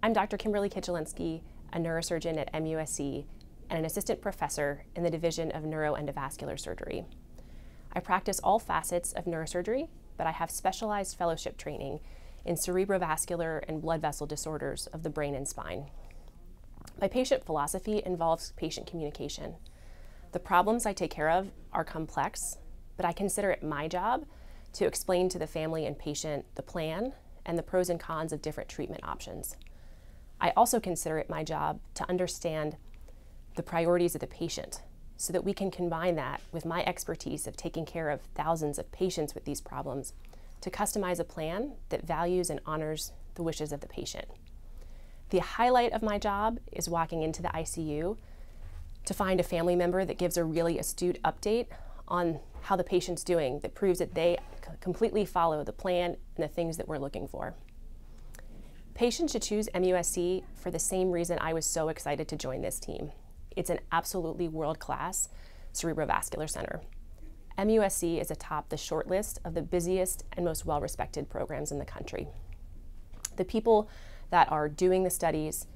I'm Dr. Kimberly Kicielinski, a neurosurgeon at MUSC and an assistant professor in the Division of Neuroendovascular Surgery. I practice all facets of neurosurgery, but I have specialized fellowship training in cerebrovascular and blood vessel disorders of the brain and spine. My patient philosophy involves patient communication. The problems I take care of are complex, but I consider it my job to explain to the family and patient the plan and the pros and cons of different treatment options. I also consider it my job to understand the priorities of the patient so that we can combine that with my expertise of taking care of thousands of patients with these problems to customize a plan that values and honors the wishes of the patient. The highlight of my job is walking into the ICU to find a family member that gives a really astute update on how the patient's doing that proves that they completely follow the plan and the things that we're looking for. Patients should choose MUSC for the same reason I was so excited to join this team. It's an absolutely world-class cerebrovascular center. MUSC is atop the short list of the busiest and most well-respected programs in the country. The people that are doing the studies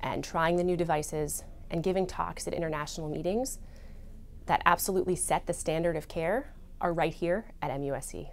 and trying the new devices and giving talks at international meetings that absolutely set the standard of care are right here at MUSC.